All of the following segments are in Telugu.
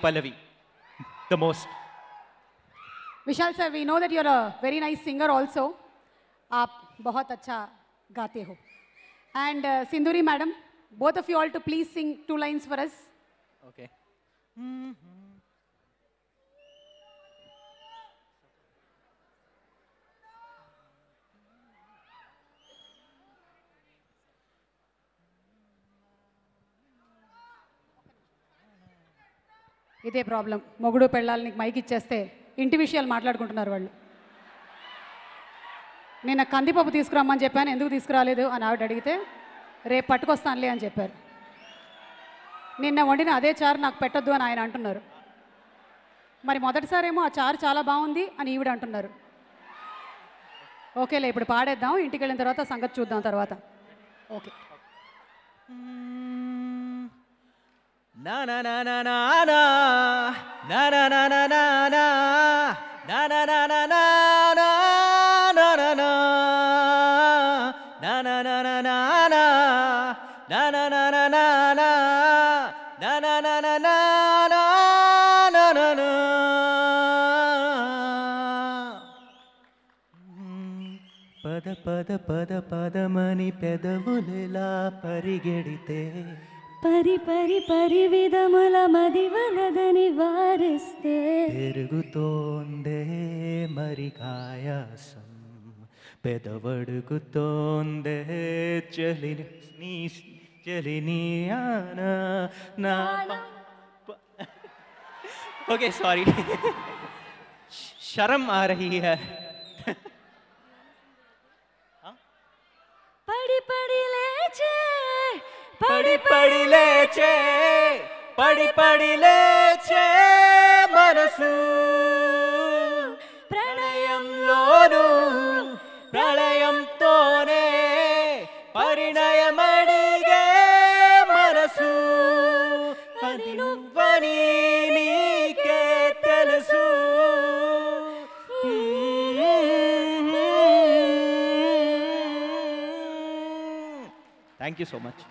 Pallavi the most. Vishal sir we know that you're a uh very nice singer also आप बहुत अच्छा गाते हो and Sinduri madam both of you all too please sing two lines for us Okay. ఇదే ప్రాబ్లం. మొగుడు పెళ్ళాలని మైక్ ఇచ్చేస్తే ఇంటి విషయాలు మాట్లాడుకుంటున్నారు వాళ్ళు. నిన్న కందిపప్పు తీసుకురమ్మని చెప్పాను ఎందుకు తీసుకురాలేదు అని ఆవిడ అడిగితే రేపు పట్టుకొస్తానులే అని చెప్పారు. నిన్న వండిన అదే చారు నాకు పెట్టొద్దు అని ఆయన అంటున్నారు. మరి మొదటిసారేమో ఆ చారు చాలా బాగుంది అని ఈవిడ అంటున్నారు. ఓకేలే ఇప్పుడు పాడేద్దాం ఇంటికి వెళ్ళిన తర్వాత సంగతి చూద్దాం తర్వాత. Okay. Na na na na na na na na na na na na na na na na na na na na na na na na na na na na na na na na na na na na na na na na na పద పద పద పదమని పెదవులెలా పరిగెడితే పరి పరి పరి విధముల మదివలదని వారిస్తే పెరుగుతోందే మరి కాయాసం పెదవడుగుతోందే చలిని నీ చలిని ఆనా నా ఓకే సారీ शर्म आ रही है పడి పడి లేచే పడి పడి లేచే మనసు. ప్రణయంలోను ప్రళయంతోనే పరిణయమడిగే మనసు. అది నువ్వని నీకే తెలుసు. Thank you so much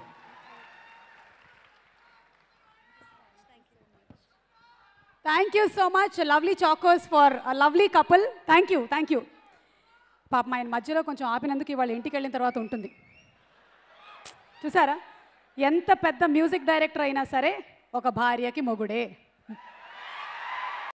thank you so much lovely Chocos for lovely couple thank you thank you పాపం ఆయన మధ్యలో కొంచెం ఆపినందుకు ఇవాళ ఇంటికి వెళ్ళిన తర్వాత ఉంటుంది. చూసారా? ఎంత పెద్ద మ్యూజిక్ డైరెక్టర్ అయినా సరే ఒక భార్యకి మొగుడే.